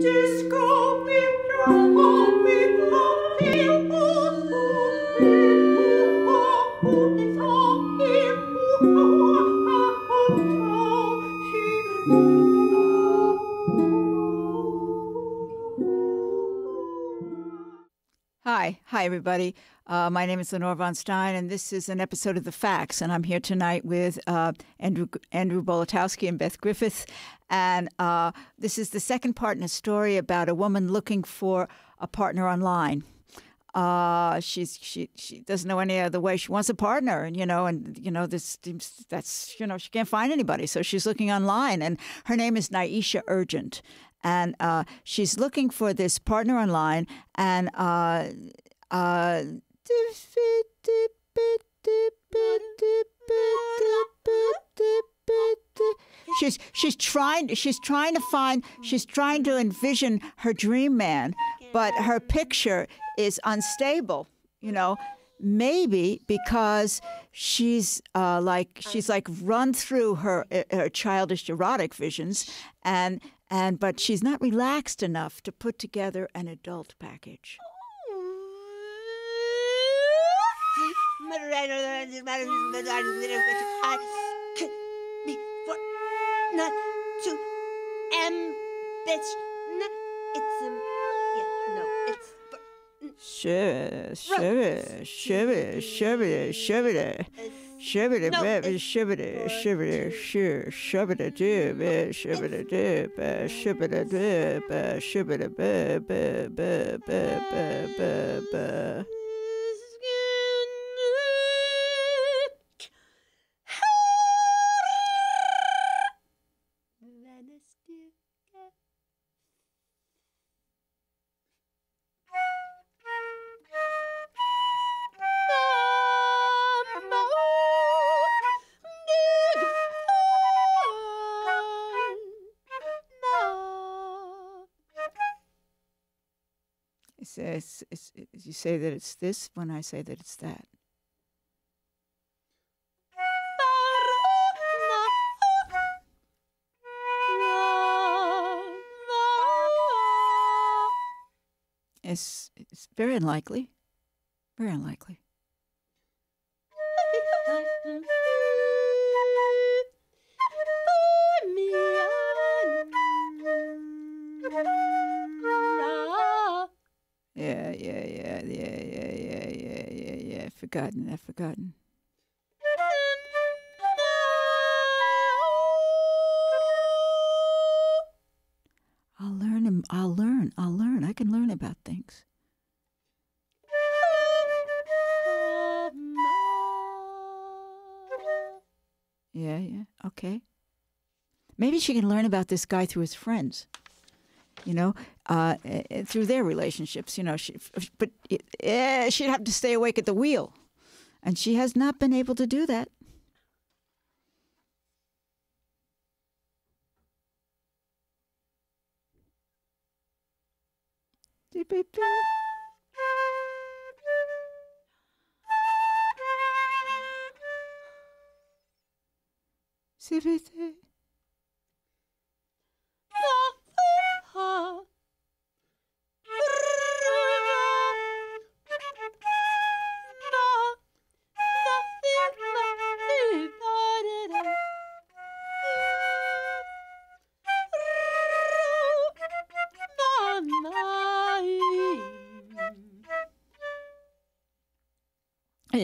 Disco be trovo be trovo hi, everybody. Uh, my name is Lenore Von Stein, and this is an episode of The Facts. And I'm here tonight with uh, Andrew Andrew Bolotowsky and Beth Griffith. And uh, this is the second part in a story about a woman looking for a partner online. Uh, she's she she doesn't know any other way. She wants a partner, and you know, and you know this that's you know she can't find anybody, so she's looking online. And her name is Niesha Urgent, and uh, she's looking for this partner online, and uh, uh, she's she's trying she's trying to find she's trying to envision her dream man, but her picture is unstable. You know, maybe because she's uh, like she's like run through her her childish erotic visions and and but she's not relaxed enough to put together an adult package. I know that this matter is but I could be for not to ambitch. No, it's um, yeah, no, it's. Shiver, shiver, shiver, shiver, shiver, shiver, baby, shiver, shiver, shiver, shiver, dip, shiver, dip, shiver, dip, shiver, baby, baby, baby, baby. Say that it's this when I say that it's that. It's, it's very unlikely. Very unlikely. Yeah, yeah, yeah, yeah, yeah, yeah, yeah, yeah. Forgotten. I've forgotten. I'll learn. I'll learn. I'll learn. I can learn about things. Yeah, yeah. Okay. Maybe she can learn about this guy through his friends. You know, uh, eh, through their relationships. You know, she, but eh, she'd have to stay awake at the wheel, and she has not been able to do that.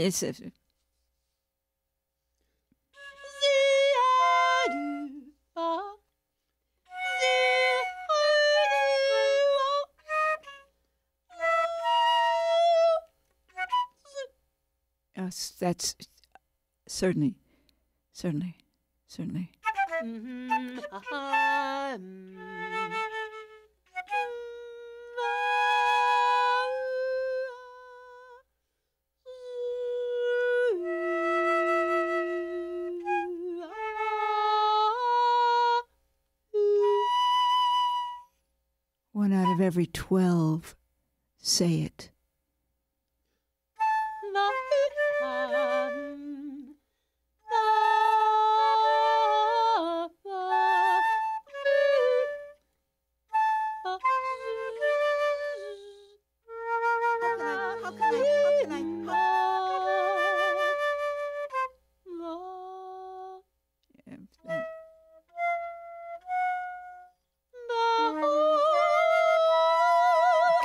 It's uh, uh Yes, that's certainly, certainly, certainly. One out every 12 say it.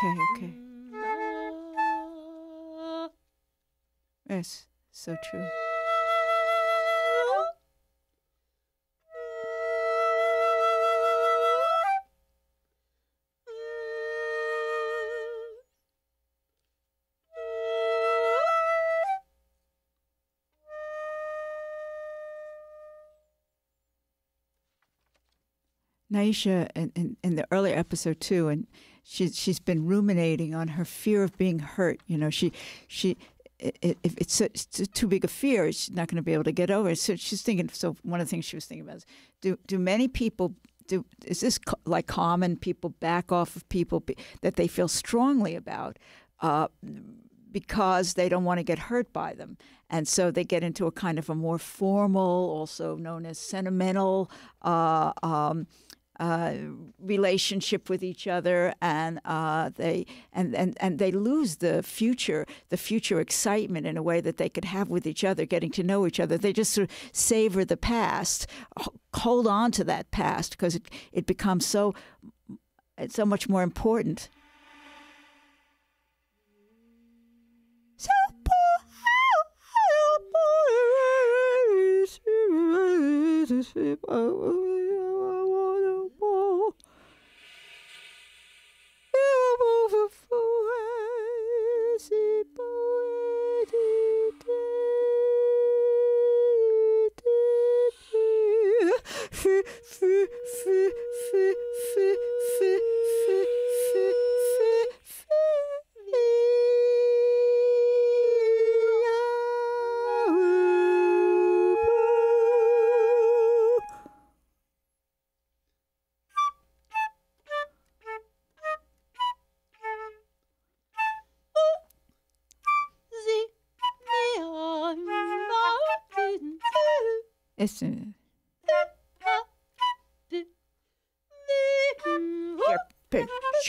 Okay, okay. Yes, so true. Niesha in, in, in, the earlier episode too, and she's she's been ruminating on her fear of being hurt. You know, she she if it's, it's too big a fear, she's not going to be able to get over it. So she's thinking. So one of the things she was thinking about is, do do many people do? Is this co- like common? People back off of people be, that they feel strongly about. Uh, because they don't want to get hurt by them. And so they get into a kind of a more formal, also known as sentimental uh, um, uh, relationship with each other, and uh, they and, and and they lose the future, the future excitement in a way that they could have with each other, getting to know each other. They just sort of savor the past, hold on to that past because it it becomes so it's so much more important.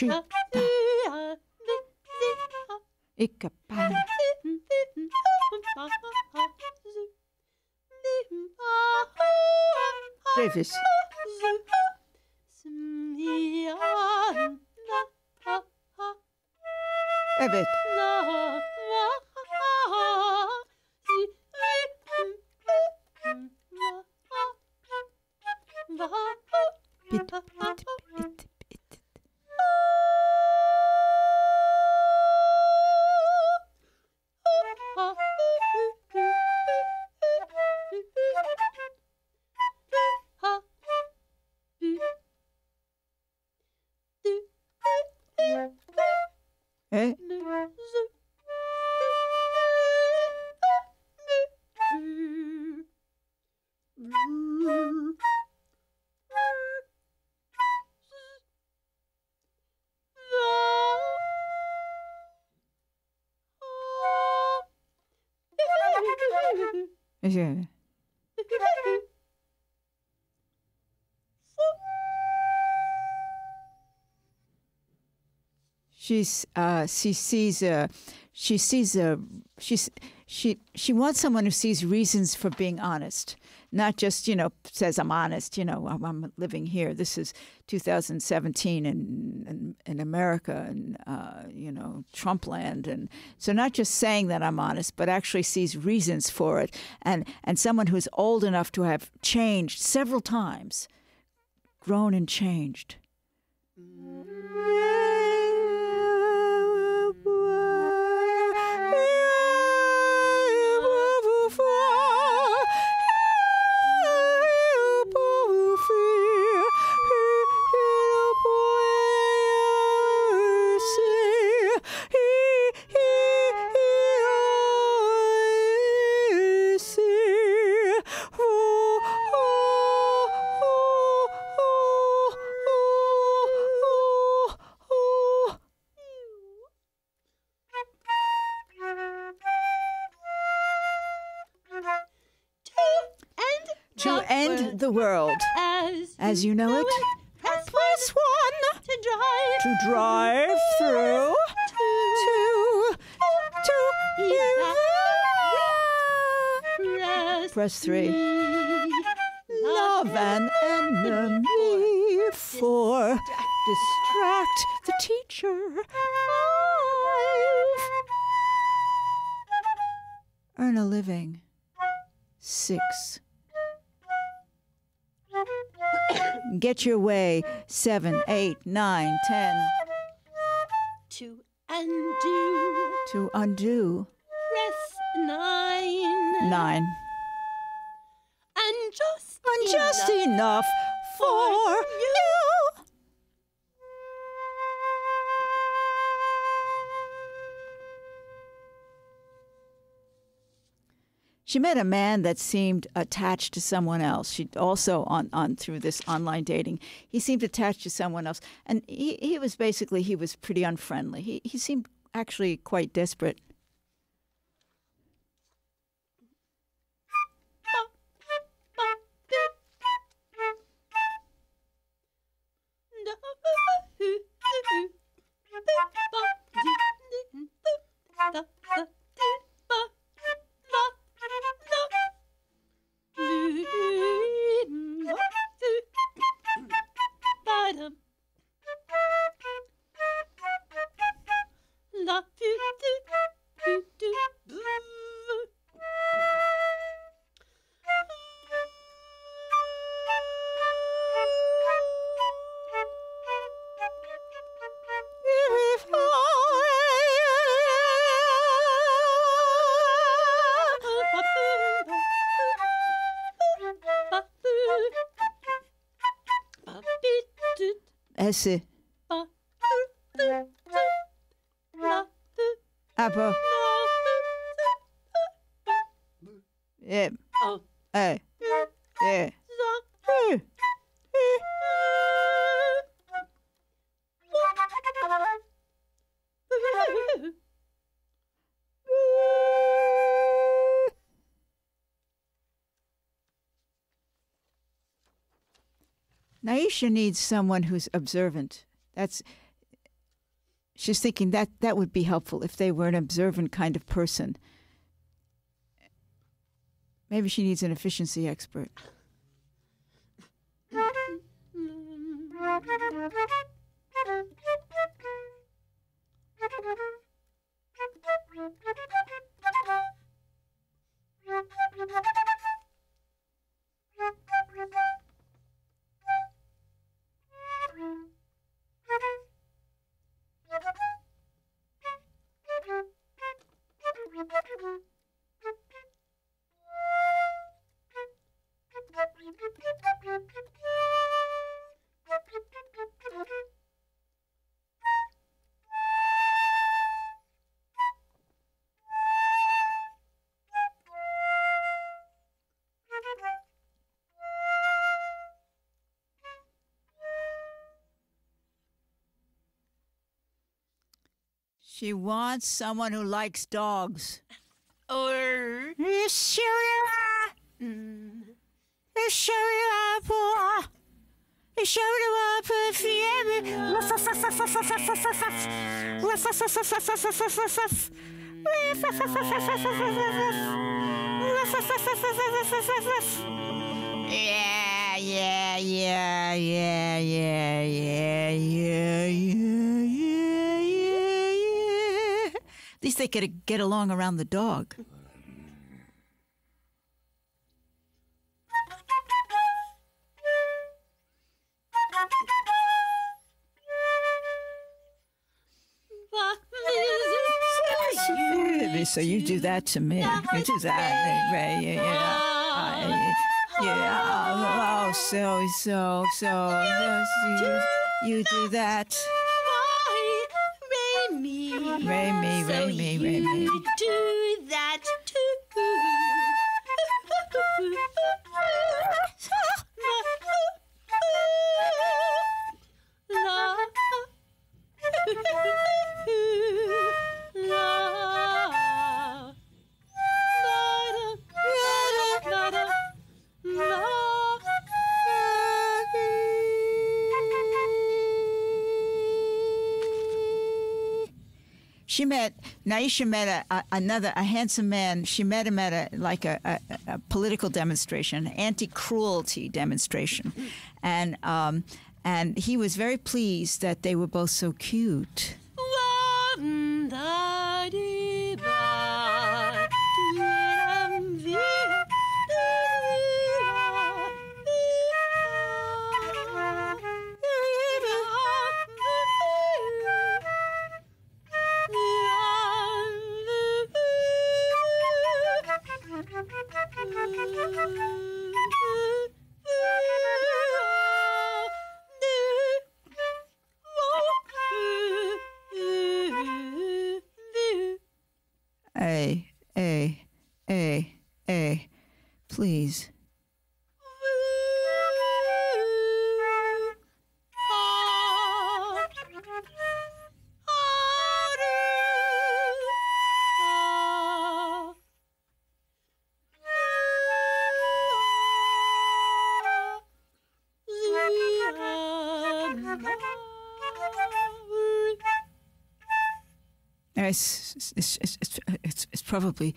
köpa. Et köpa. Previs. Evet. She's uh, she sees a she sees a she's she she wants someone who sees reasons for being honest, not just you know says I'm honest. You know I'm, I'm living here. This is 2017 in in, in America and uh, you know Trump land, and so not just saying that I'm honest, but actually sees reasons for it, and and someone who's old enough to have changed several times, grown and changed. The world as, as you know, it. Press, press one, to drive, to drive through to to, to press three. Love an enemy for Distract the teacher. Five. Earn a living. Six. Get your way. Seven, eight, nine, ten. To undo. To undo. Press nine. Nine. And just And just enough. enough for She met a man that seemed attached to someone else. She also on, on through this online dating. He seemed attached to someone else, and he, he was basically he was pretty unfriendly. He he seemed actually quite desperate. Esse apple. Yeah. Oh. Hey. Yeah. Niesha needs someone who's observant. That's she's thinking that that would be helpful if they were an observant kind of person. Maybe she needs an efficiency expert. She wants someone who likes dogs. Or. Mm, yeah, yeah, yeah, yeah, yeah, yeah. Least they could get along around the dog. So you do that to me. You do that, right? Yeah, yeah. Yeah. Oh, oh, so, so, so, so you, you do that. that too. She met Niesha met a, a, another a handsome man. She met him at a like a, a, a political demonstration, anti cruelty demonstration, and um, and he was very pleased that they were both so cute. It's, it's, it's, it's, it's, probably,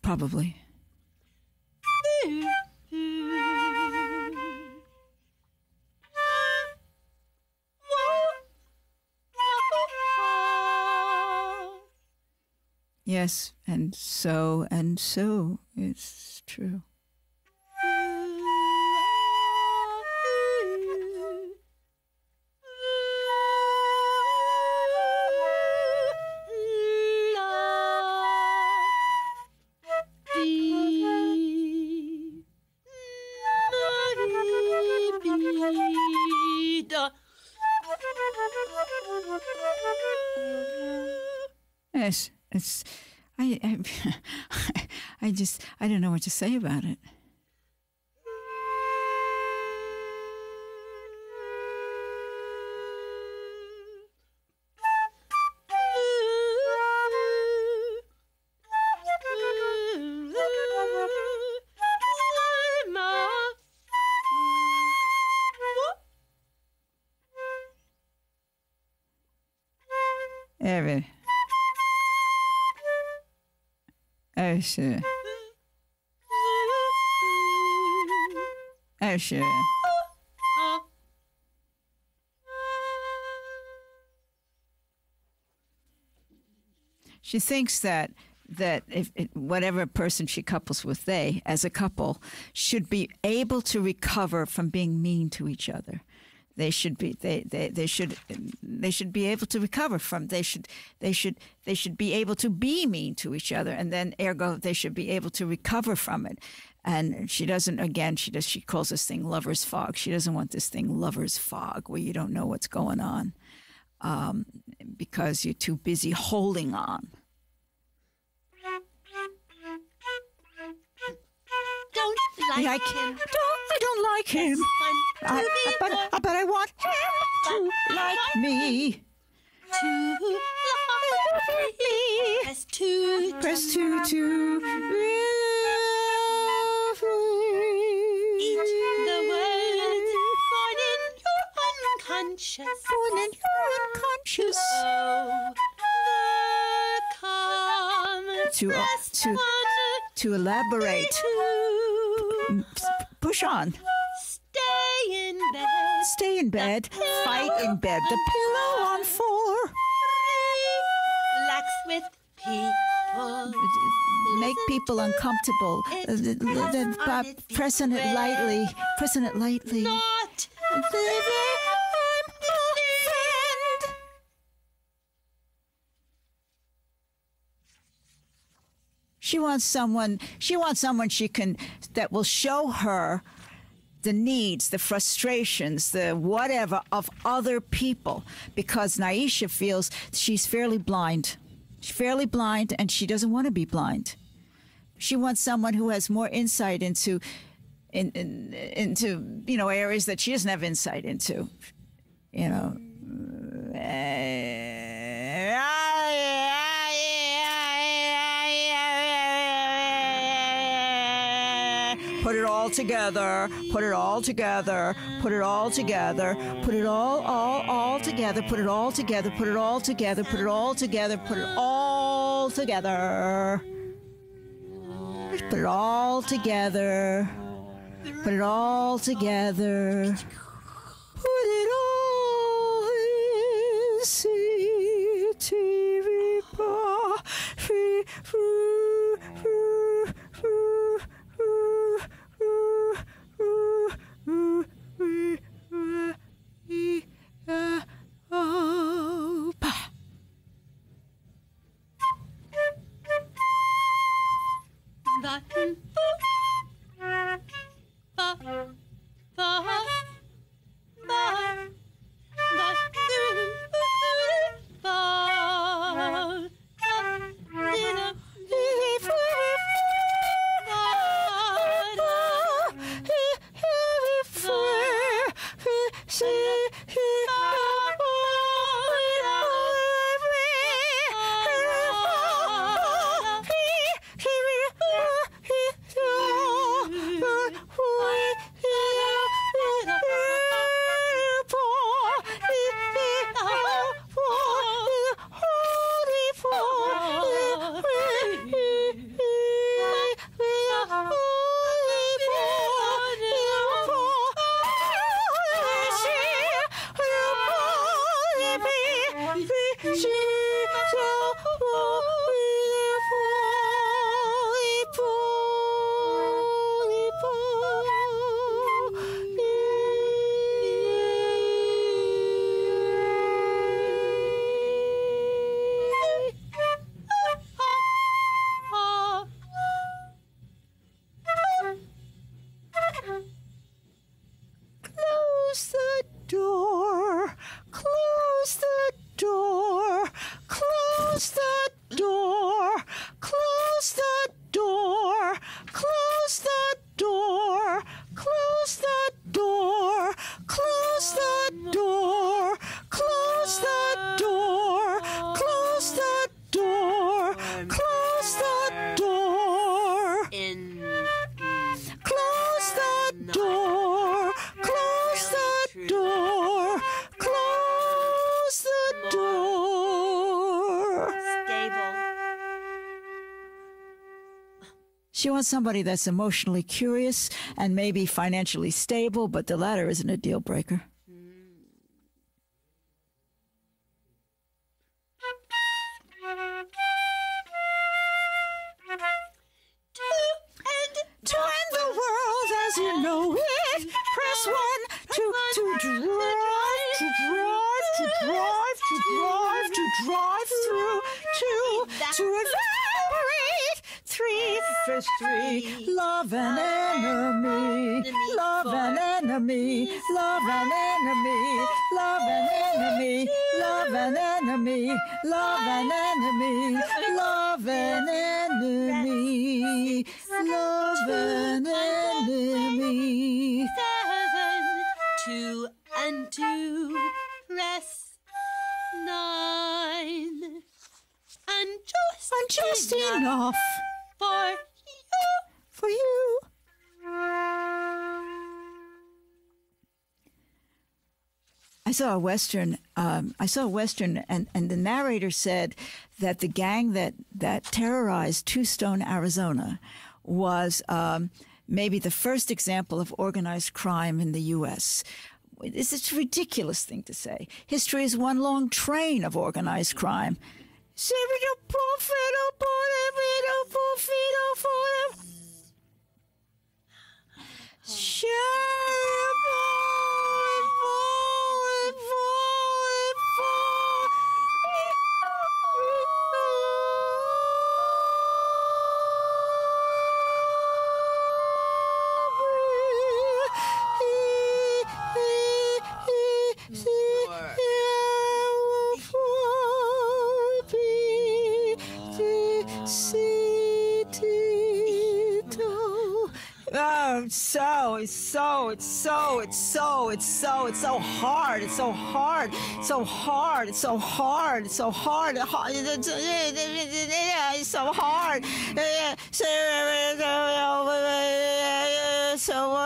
probably. Yes, and so and so it's true. What to say about it. Evet. Ayşe. Oh, She thinks that that if whatever person she couples with, they as a couple should be able to recover from being mean to each other. They should be they, they, they should they should be able to recover from they should they should they should be able to be mean to each other and then ergo they should be able to recover from it. And she doesn't again she does she calls this thing lover's fog. She doesn't want this thing lover's fog where you don't know what's going on um, because you're too busy holding on. Don't like, like him. Don't, I don't like him. I, be but, good, but I want him to like me. to like me. Press two. Press two to your unconscious. Born in your unconscious. To, uh, to, to elaborate. two. Push on. Stay in bed. Stay in bed. Fight in bed. The pillow on four. Relax with people. Make people uncomfortable. Uh, th- pressing it lightly. Pressing it lightly. Not She wants someone. She wants someone she can that will show her the needs, the frustrations, the whatever of other people. Because Niesha feels she's fairly blind. She's fairly blind, and she doesn't want to be blind. She wants someone who has more insight into, in, in, into you know areas that she doesn't have insight into. You know. All together. Put it all together. Put it all together. Put it all, all, all together. Put it all together. Put it all together. Put it all together. Put it all together. Put it all together. Put it all together. forgotten She wants somebody that's emotionally curious and maybe financially stable, but the latter isn't a deal breaker. An enemy, love an enemy, love an enemy, love an enemy, love an enemy, love an enemy, love an enemy. Seven, two and two, press nine, and just And just enough for you. for you. I saw a western. Um, I saw a western, and, and the narrator said that the gang that that terrorized Tombstone, Arizona, was um, maybe the first example of organized crime in the U.S. It's it's a ridiculous thing to say. History is one long train of organized crime. Oh, it's so, it's so, it's so, it's so, it's so hard. It's so hard. It's so hard. It's so hard. It's so hard. It's so hard. So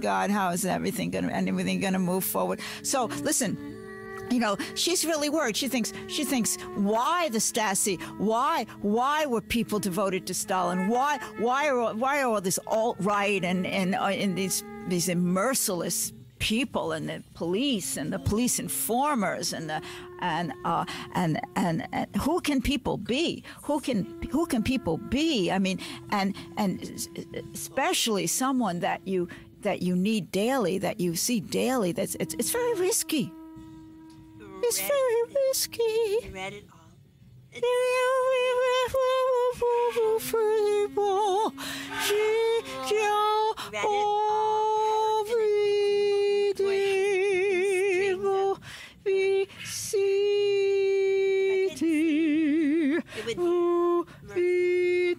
God! How is everything going to everything going to move forward? So listen, you know she's really worried she thinks she thinks why the stasi why why were people devoted to stalin why why are why are all this alt-right and and, uh, and these these merciless people and the police and the police informers and the and uh, and, and and who can people be who can who can people be i mean and and especially someone that you that you need daily that you see daily that's it's, it's very risky it's very risky. read it all. It would be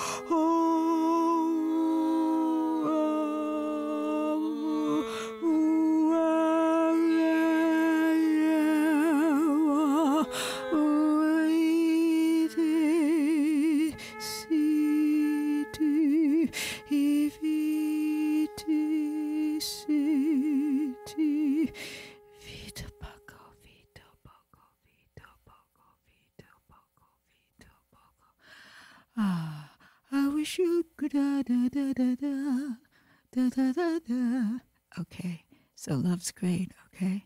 아 da da da da da da. Okay, so love's great. Okay.